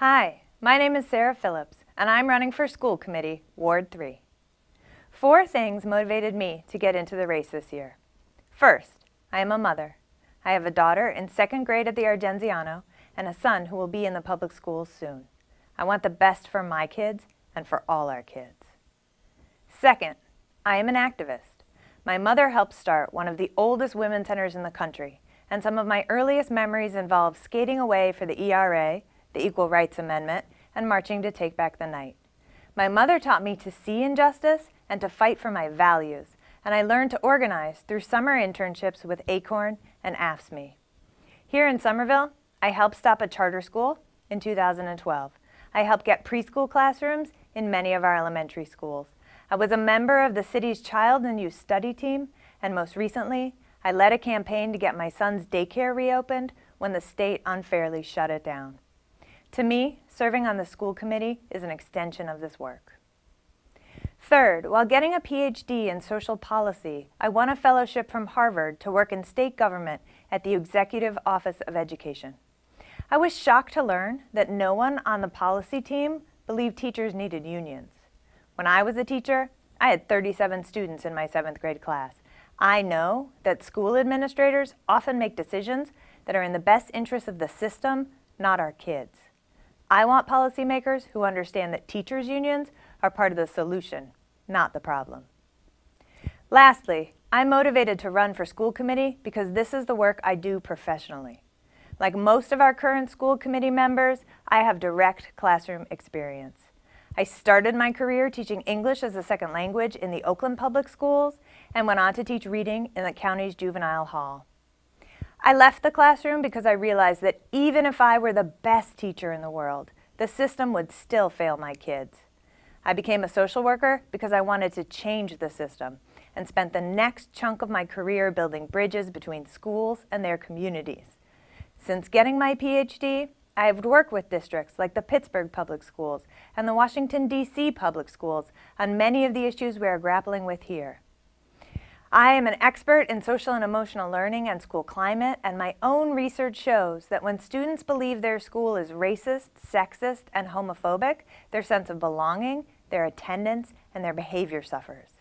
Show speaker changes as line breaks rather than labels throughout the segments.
Hi, my name is Sarah Phillips, and I'm running for School Committee, Ward 3. Four things motivated me to get into the race this year. First, I am a mother. I have a daughter in second grade at the Argenziano and a son who will be in the public schools soon. I want the best for my kids and for all our kids. Second, I am an activist. My mother helped start one of the oldest women's centers in the country, and some of my earliest memories involve skating away for the ERA, the Equal Rights Amendment, and marching to take back the night. My mother taught me to see injustice and to fight for my values, and I learned to organize through summer internships with ACORN and AFSCME. Here in Somerville, I helped stop a charter school in 2012. I helped get preschool classrooms in many of our elementary schools. I was a member of the city's Child and Youth Study Team, and most recently, I led a campaign to get my son's daycare reopened when the state unfairly shut it down. To me, serving on the school committee is an extension of this work. Third, while getting a PhD in social policy, I won a fellowship from Harvard to work in state government at the Executive Office of Education. I was shocked to learn that no one on the policy team believed teachers needed unions. When I was a teacher, I had 37 students in my seventh grade class. I know that school administrators often make decisions that are in the best interest of the system, not our kids. I want policymakers who understand that teachers' unions are part of the solution, not the problem. Lastly, I'm motivated to run for school committee because this is the work I do professionally. Like most of our current school committee members, I have direct classroom experience. I started my career teaching English as a second language in the Oakland Public Schools and went on to teach reading in the county's juvenile hall. I left the classroom because I realized that even if I were the best teacher in the world, the system would still fail my kids. I became a social worker because I wanted to change the system and spent the next chunk of my career building bridges between schools and their communities. Since getting my PhD, I have worked with districts like the Pittsburgh Public Schools and the Washington, D.C. Public Schools on many of the issues we are grappling with here. I am an expert in social and emotional learning and school climate, and my own research shows that when students believe their school is racist, sexist, and homophobic, their sense of belonging, their attendance, and their behavior suffers.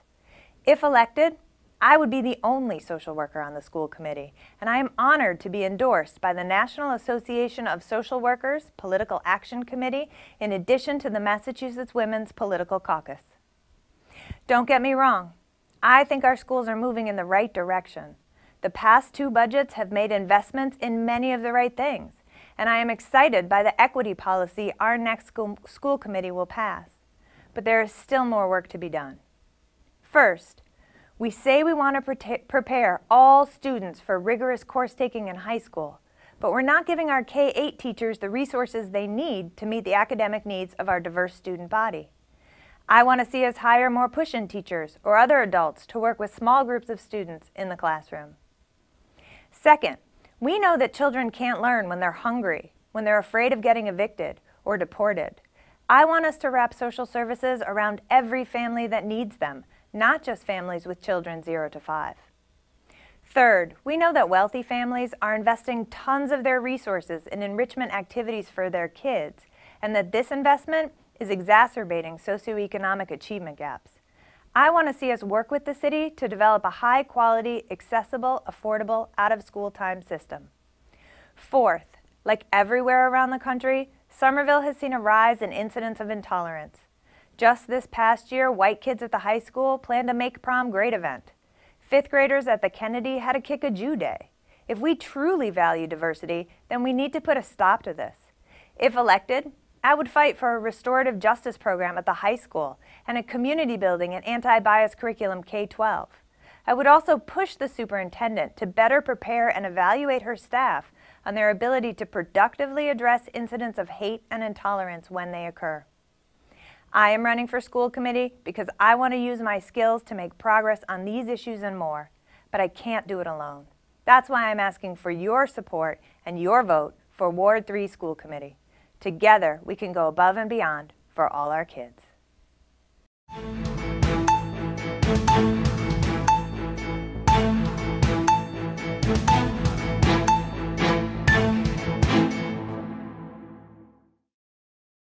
If elected, I would be the only social worker on the school committee, and I am honored to be endorsed by the National Association of Social Workers Political Action Committee in addition to the Massachusetts Women's Political Caucus. Don't get me wrong, I think our schools are moving in the right direction. The past two budgets have made investments in many of the right things, and I am excited by the equity policy our next school, school committee will pass. But there is still more work to be done. First, we say we want to prepare all students for rigorous course taking in high school, but we're not giving our K-8 teachers the resources they need to meet the academic needs of our diverse student body. I want to see us hire more push-in teachers or other adults to work with small groups of students in the classroom. Second, we know that children can't learn when they're hungry, when they're afraid of getting evicted or deported. I want us to wrap social services around every family that needs them, not just families with children 0 to 5. Third, we know that wealthy families are investing tons of their resources in enrichment activities for their kids, and that this investment is exacerbating socioeconomic achievement gaps. I want to see us work with the city to develop a high quality, accessible, affordable, out of school time system. Fourth, like everywhere around the country, Somerville has seen a rise in incidents of intolerance. Just this past year, white kids at the high school planned a Make Prom Great event. Fifth graders at the Kennedy had a Kick a Jew Day. If we truly value diversity, then we need to put a stop to this. If elected, I would fight for a restorative justice program at the high school and a community building and anti-bias curriculum K-12. I would also push the superintendent to better prepare and evaluate her staff on their ability to productively address incidents of hate and intolerance when they occur. I am running for school committee because I want to use my skills to make progress on these issues and more, but I can't do it alone. That's why I'm asking for your support and your vote for Ward 3 School Committee. Together, we can go above and beyond for all our kids.